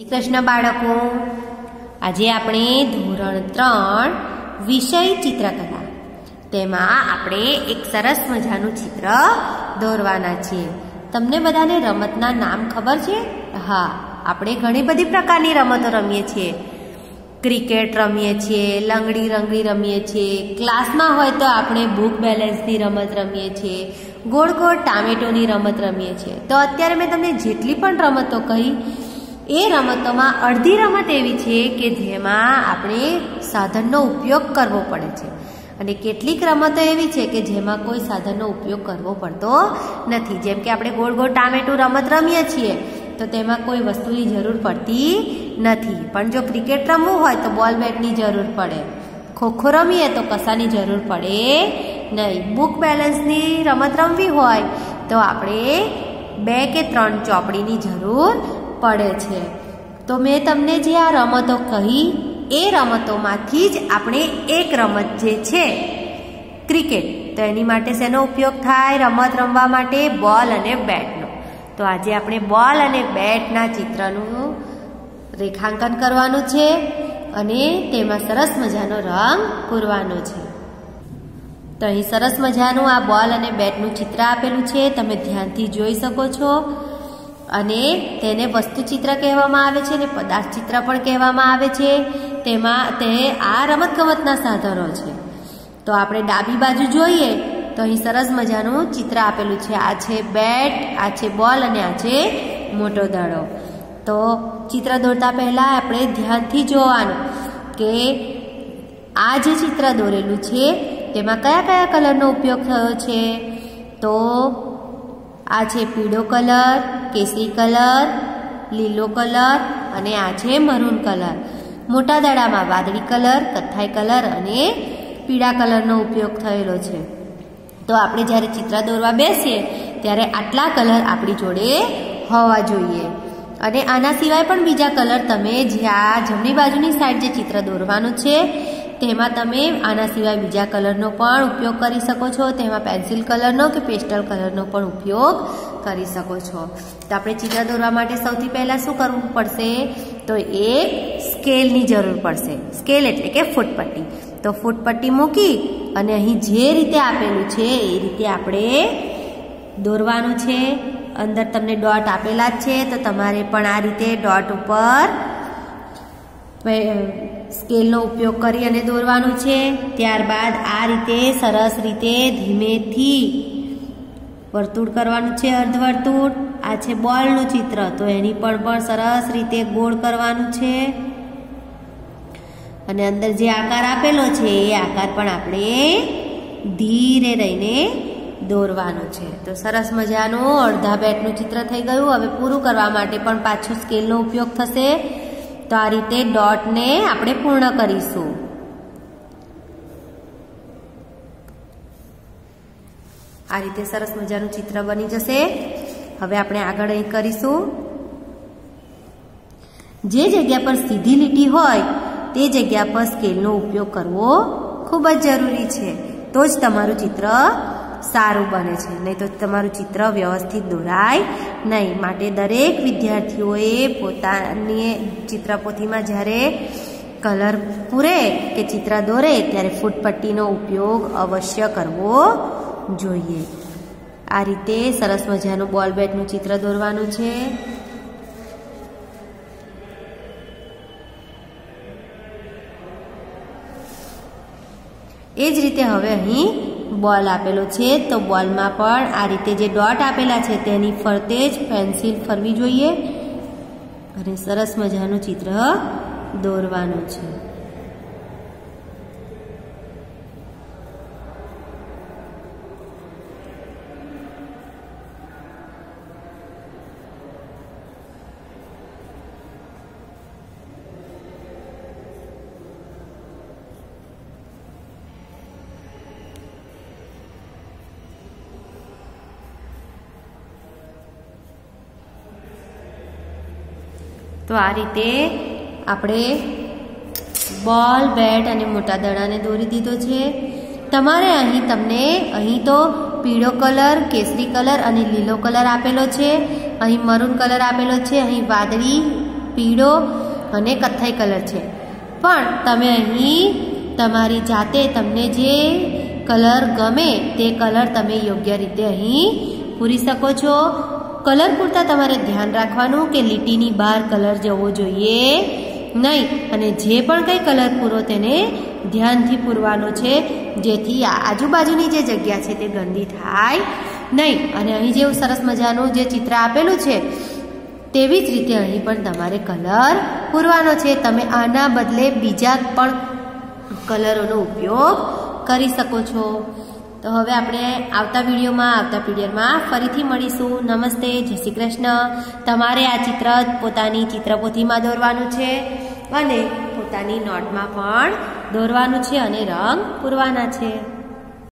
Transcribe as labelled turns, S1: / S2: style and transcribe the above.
S1: કૃષ્ણ બાળકો, આજે આપણે ધોરણ ત્રણ વિષય ચિત્રકલા. તેમાં આપણે એક સરસ મજાનું ચિત્ર દોરવાના છીએ. તમને બધાને રમતના નામ ખબર છે? હા, આપણે ઘણી બધી પ્રકારની રમતો રમીએ છીએ. ક્રિકેટ રમીએ છીએ, લંગડી રંગડી રમીએ છીએ, ક્લાસમાં હોય તો આપણે બુક બેલેન્સની રમત રમીએ છીએ, ગોળ ગોળ ટામેટોની રમત રમીએ છીએ. તો અત્યારે મેં તમને જેટલી પણ રમતો કહી એ રમતોમાં અડધી રમત એવી છે કે જેમાં આપણે સાધનનો ઉપયોગ કરવો પડે છે. અને કેટલીક રમતો એવી છે કે જેમાં કોઈ સાધનનો ઉપયોગ કરવો પડતો નથી. જેમ કે આપણે ગોળ ગોળ ટામેટું રમત રમીએ છીએ, તો તેમાં કોઈ વસ્તુની જરૂર પડતી નથી. પણ જો ક્રિકેટ રમવું હોય તો બોલ બેટની જરૂર પડે. ખોખો રમીએ તો કશાની જરૂર પડે નહીં. બુક બેલેન્સની રમત રમવી હોય તો આપણે બે કે ત્રણ ચોપડીની જરૂર પડે છે. તો મેં તમને જે આ રમતો કહી, એ રમતોમાંથી જ આપણે એક રમત જે છે, ક્રિકેટ. તો એની માટે શેનો ઉપયોગ થાય? રમત રમવા માટે બોલ અને બેટનો. તો આજે આપણે બોલ અને બેટના ચિત્રનું રેખાંકન કરવાનું છે અને તેમાં સરસ મજાનો રંગ પૂરવાનો છે. તો અહીં સરસ મજાનું આ બોલ અને બેટનું ચિત્ર આપેલું છે. તમે ધ્યાનથી જોઈ શકો છો. અને તેને વસ્તુચિત્ર કહેવામાં આવે છે અને પદાર્થ ચિત્ર પણ કહેવામાં આવે છે. તેમાં તે આ રમતગમતના સાધનો છે. તો આપણે ડાબી બાજુ જોઈએ, તો અહીં સરસ મજાનું ચિત્ર આપેલું છે. આ છે બેટ, આ છે બોલ અને આ છે મોટો દડો. તો ચિત્ર દોરતા પહેલાં આપણે ધ્યાનથી જોવાનું કે આ જે ચિત્ર દોરેલું છે, તેમાં કયા કયા કલરનો ઉપયોગ થયો છે? તો આ છે પીળો કલર કેસરી કલર, લીલો કલર અને આ છે મરૂન કલર. મોટા દડામાં વાદળી કલર, કથ્થાઈ કલર અને પીળા કલરનો ઉપયોગ થયેલો છે. તો આપણે જ્યારે ચિત્ર દોરવા બેસીએ, ત્યારે આટલા કલર આપણી જોડે હોવા જોઈએ. અને આના સિવાય પણ બીજા કલર તમે જ્યાં જમણી બાજુની સાઈડ જે ચિત્ર દોરવાનું છે, તેમાં તમે આના સિવાય બીજા કલરનો પણ ઉપયોગ કરી શકો છો. તેમાં પેન્સિલ કલરનો કે પેસ્ટલ કલરનો પણ ઉપયોગ કરી શકો છો. તો આપણે ચિત્ર દોરવા માટે સૌથી પહેલાં શું કરવું પડશે? તો એક સ્કેલની જરૂર પડશે. સ્કેલ એટલે કે ફૂટપટ્ટી. તો ફૂટપટ્ટી મૂકી અને અહીં જે રીતે આપેલું છે, એ રીતે આપણે દોરવાનું છે. અંદર તમને ડોટ આપેલા જ છે, તો તમારે પણ આ રીતે ડોટ ઉપર સ્કેલનો ઉપયોગ કરી અને દોરવાનું છે. ત્યારબાદ આ રીતે સરસ રીતે ધીમેથી વર્તુળ કરવાનું છે અર્ધવર્તુળ આ છે બોલનું ચિત્ર. તો એની પણ પણ સરસ રીતે ગોળ કરવાનું છે. અને અંદર જે આકાર આપેલો છે, એ આકાર પણ આપણે ધીરે રહીને દોરવાનું છે. તો સરસ મજાનું અડધા બેટનું ચિત્ર થઈ ગયું. હવે પૂરું કરવા માટે પણ પાછું સ્કેલનો ઉપયોગ થશે. તો આ રીતે ડોટને આપણે પૂર્ણ કરીશું. આ રીતે સરસ મજાનું ચિત્ર બની જશે. હવે આપણે આગળ અહીં કરીશું. જે જગ્યા પર સીધી લીટી હોય, તે જગ્યા પર સ્કેલનો ઉપયોગ કરવો ખૂબ જ જરૂરી છે. તો જ તમારું ચિત્ર સારું બને છે. નહીં તો તમારું ચિત્ર વ્યવસ્થિત દોરાય નહીં. માટે દરેક વિદ્યાર્થીઓએ પોતાની ચિત્રપોથીમાં જ્યારે કલર પૂરે કે ચિત્ર દોરે, ત્યારે ફૂટપટ્ટીનો ઉપયોગ અવશ્ય કરવો જોઈએ. આ રીતે સરસ મજાનું બોલ બેટનું ચિત્ર દોરવાનું છે. એ જ રીતે હવે અહીં બોલ આપેલો છે, તો બોલમાં પણ આ રીતે જે ડોટ આપેલા છે તેની ફરતે જ પેન્સિલ ફરવી જોઈએ અને સરસ મજાનું ચિત્ર દોરવાનું છે. તો આ રીતે આપણે બોલ, બેટ અને મોટા દડાને દોરી દીધો છે. તમારે અહીં તમને અહીં તો પીળો કલર, કેસરી કલર અને લીલો કલર આપેલો છે. અહીં મરૂન કલર આપેલો છે, અહીં વાદળી, પીળો અને કથ્થાઈ કલર છે. પણ તમે અહીં તમારી જાતે તમને જે કલર ગમે તે કલર તમે યોગ્ય રીતે અહીં પૂરી શકો છો. કલર પૂરતા તમારે ધ્યાન રાખવાનું કે લીટીની બહાર કલર જવો જોઈએ નહીં. અને જે પણ કંઈ કલર પૂરો તેને ધ્યાનથી પૂરવાનો છે. જેથી આજુબાજુની જે જગ્યા છે તે ગંદી થાય નહીં. અને અહીં જેવું સરસ મજાનું જે ચિત્ર આપેલું છે, તેવી જ રીતે અહીં પણ તમારે કલર પૂરવાનો છે. તમે આના બદલે બીજા પણ કલરોનો ઉપયોગ કરી શકો છો. તો હવે આપણે આવતા વિડીયોમાં, આવતા પીરિયડમાં ફરીથી મળીશું. નમસ્તે, જય શ્રી કૃષ્ણ. તમારે આ ચિત્ર પોતાની ચિત્રપોથીમાં દોરવાનું છે અને પોતાની નોટમાં પણ દોરવાનું છે અને રંગ પૂરવાના છે.